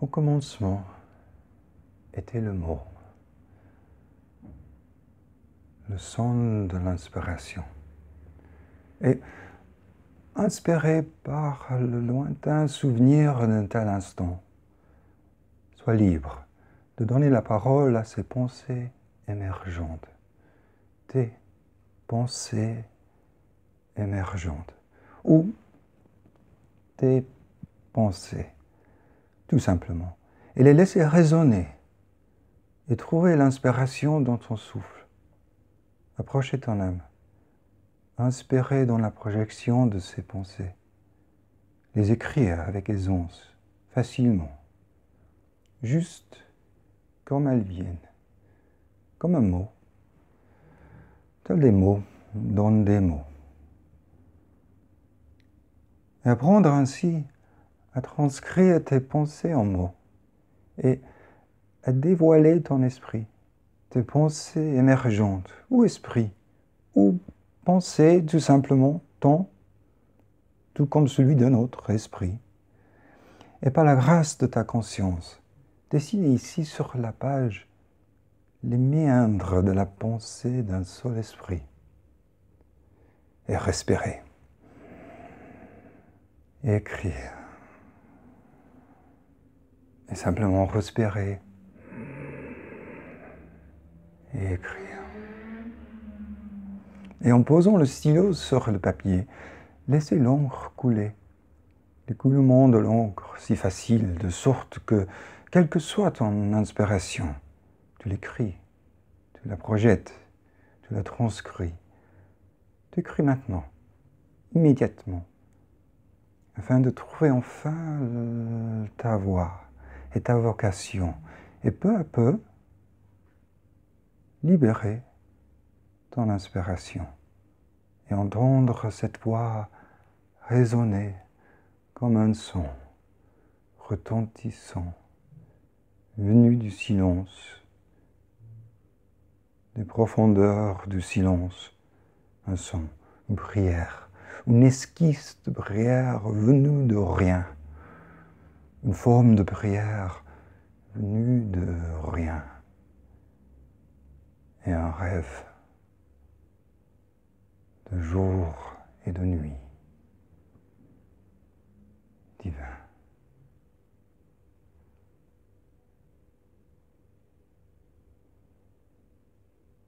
Au commencement était le mot, le son de l'inspiration. Et inspiré par le lointain souvenir d'un tel instant, sois libre de donner la parole à ces pensées émergentes, tes pensées émergentes, ou tes pensées tout simplement, et les laisser résonner et trouver l'inspiration dans ton souffle. Approchez ton âme, inspirer dans la projection de ces pensées, les écrire avec aisance, facilement, juste comme elles viennent, comme un mot, tel des mots donnent des mots. Et apprendre ainsi à transcrire tes pensées en mots et à dévoiler ton esprit, tes pensées émergentes, ou esprit, ou pensées tout simplement, ton, tout comme celui d'un autre esprit. Et par la grâce de ta conscience, dessiner ici sur la page les méandres de la pensée d'un seul esprit. Et respirer. Et écrire et simplement respirer et écrire. Et en posant le stylo sur le papier, laissez l'encre couler. L'écoulement de l'encre si facile, de sorte que, quelle que soit ton inspiration, tu l'écris, tu la projettes, tu la transcris. Tu écris maintenant, immédiatement, afin de trouver enfin ta voix et ta vocation. Et peu à peu, libérer ton inspiration et entendre cette voix résonner comme un son retentissant, venu du silence, des profondeurs du silence, un son, une prière, une esquisse de prière venue de rien une forme de prière venue de rien. Et un rêve de jour et de nuit